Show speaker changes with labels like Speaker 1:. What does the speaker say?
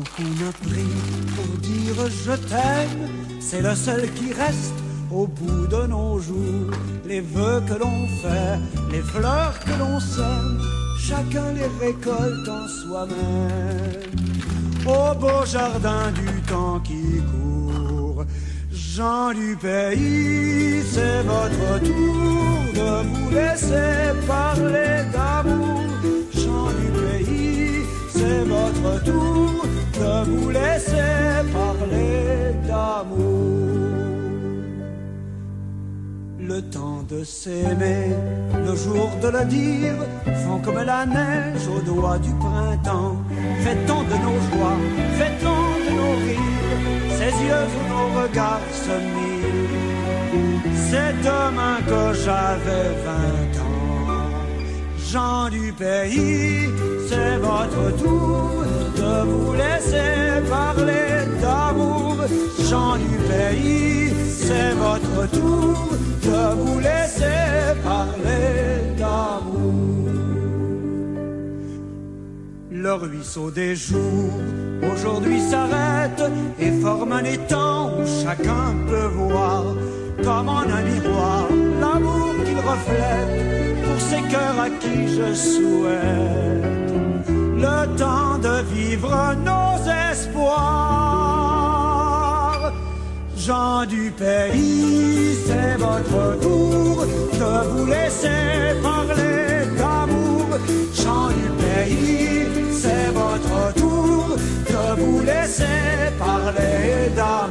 Speaker 1: prix pour dire je t'aime, c'est le seul qui reste au bout de nos jours. Les vœux que l'on fait, les fleurs que l'on sème, chacun les récolte en soi-même. Au beau jardin du temps qui court, Jean du pays, c'est votre tour de vous laisser parler Le temps de s'aimer, le jour de le dire, font comme la neige au doigt du printemps. Fait-on de nos joies, fait-on de nos rires, ces yeux où nos regards se mirent. C'est demain que j'avais vingt ans. Jean du pays, c'est votre tour de vous laisser parler d'amour. Jean du pays, c'est votre tour de vous laisser parler d'amour. Le ruisseau des jours aujourd'hui s'arrête et forme un étang où chacun peut voir comme en un miroir l'amour qu'il reflète pour ces cœurs à qui je souhaite le temps de vivre nos espoirs. Jean du pays, c'est votre tour de vous laisser parler d'amour. Jean du pays, c'est votre tour de vous laisser parler d'amour.